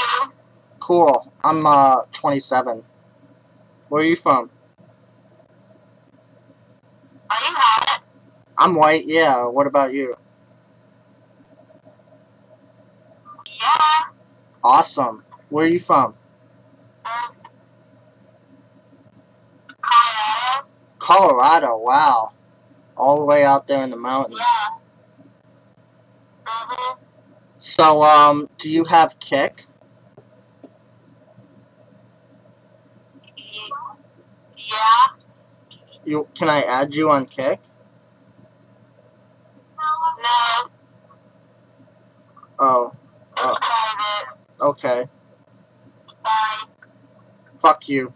22. Cool. I'm uh 27. Where are you from? Are you hot? I'm white. Yeah. What about you? Yeah. Awesome. Where are you from? Um, Colorado. Colorado. Wow. All the way out there in the mountains. Yeah. Mhm. So um, do you have Kik? Yeah. You can I add you on Kik? No. Oh. Oh. Okay. Bye. Fuck you.